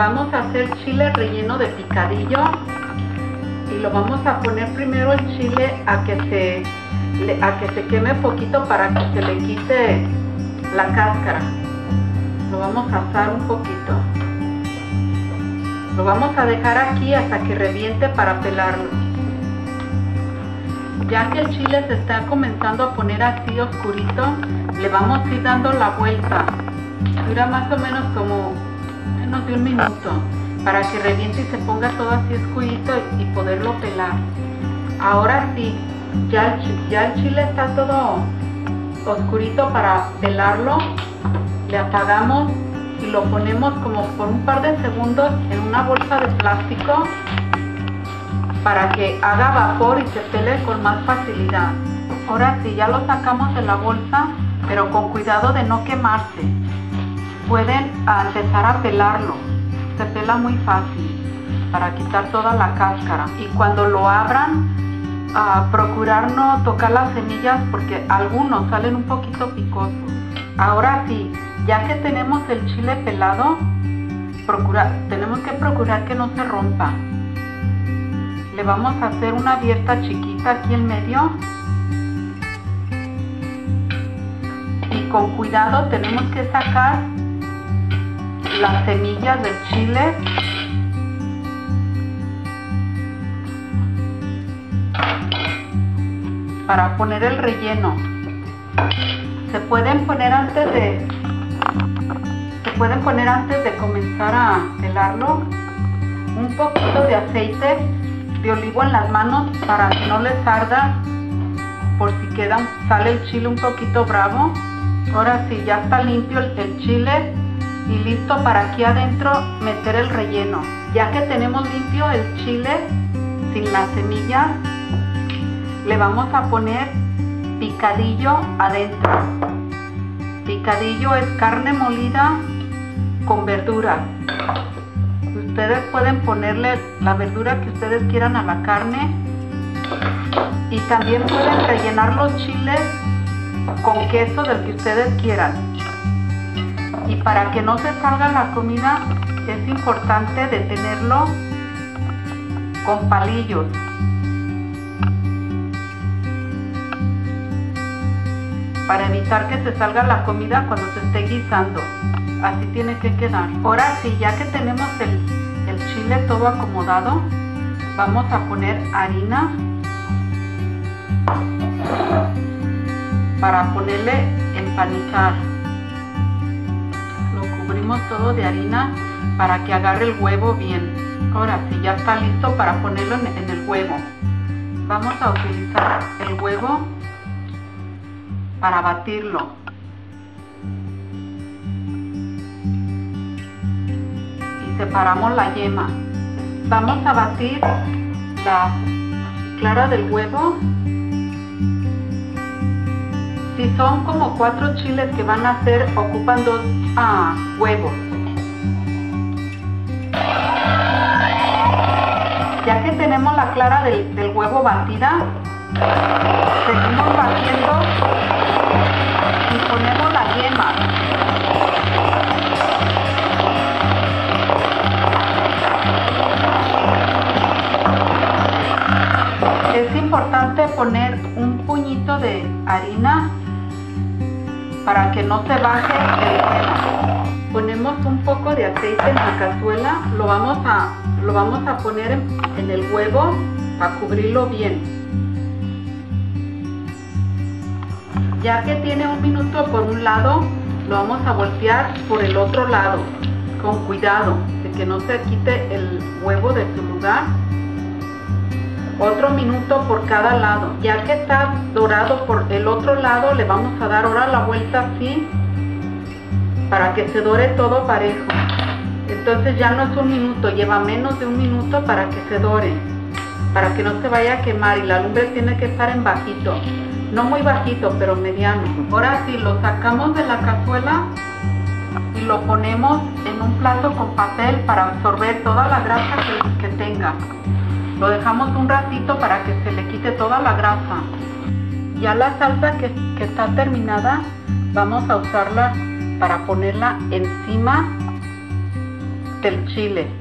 vamos a hacer chile relleno de picadillo y lo vamos a poner primero el chile a que se, a que se queme poquito para que se le quite la cáscara. Lo vamos a asar un poquito. Lo vamos a dejar aquí hasta que reviente para pelarlo. Ya que el chile se está comenzando a poner así oscurito, le vamos a ir dando la vuelta. Dura más o menos como menos de un minuto para que reviente y se ponga todo así escurito y poderlo pelar. Ahora sí, ya el, ya el chile está todo oscurito para pelarlo. Le apagamos y lo ponemos como por un par de segundos en una bolsa de plástico para que haga vapor y se pele con más facilidad. Ahora sí, ya lo sacamos de la bolsa, pero con cuidado de no quemarse. Pueden empezar a pelarlo. Se pela muy fácil para quitar toda la cáscara. Y cuando lo abran a procurar no tocar las semillas porque algunos salen un poquito picosos. Ahora sí ya que tenemos el chile pelado procura, tenemos que procurar que no se rompa. Le vamos a hacer una abierta chiquita aquí en medio. Y con cuidado tenemos que sacar las semillas del chile. Para poner el relleno. Se pueden poner antes de se pueden poner antes de comenzar a pelarlo. Un poquito de aceite de olivo en las manos para que no les arda por si queda sale el chile un poquito bravo. Ahora sí ya está limpio el chile y listo para aquí adentro meter el relleno. Ya que tenemos limpio el chile sin las semillas, le vamos a poner picadillo adentro. Picadillo es carne molida con verdura. Ustedes pueden ponerle la verdura que ustedes quieran a la carne y también pueden rellenar los chiles con queso del que ustedes quieran y para que no se salga la comida es importante detenerlo con palillos. Para evitar que se salga la comida cuando se esté guisando. Así tiene que quedar. Ahora sí, ya que tenemos el, chile todo acomodado, vamos a poner harina para ponerle empanizar todo de harina para que agarre el huevo bien. Ahora sí, ya está listo para ponerlo en el huevo. Vamos a utilizar el huevo para batirlo. Y separamos la yema. Vamos a batir la clara del huevo si son como cuatro chiles que van a hacer, ocupan dos ah, huevos. Ya que tenemos la clara del, del huevo batida, seguimos batiendo y ponemos la yema. Es importante poner un puñito de harina para que no se baje el. Ponemos un poco de aceite en la cazuela, lo vamos a, lo vamos a poner en, el huevo para cubrirlo bien. Ya que tiene un minuto por un lado, lo vamos a voltear por el otro lado, con cuidado de que no se quite el huevo de su lugar otro minuto por cada lado. Ya que está dorado por el otro lado, le vamos a dar ahora la vuelta así para que se dore todo parejo. Entonces ya no es un minuto, lleva menos de un minuto para que se dore, para que no se vaya a quemar y la lumbre tiene que estar en bajito. No muy bajito, pero mediano. Ahora sí, lo sacamos de la cazuela y lo ponemos en un plato con papel para absorber toda la grasa que, que tenga. Lo dejamos un ratito para que se le quite toda la grasa. Ya la salsa que, está terminada, vamos a usarla para ponerla encima del chile.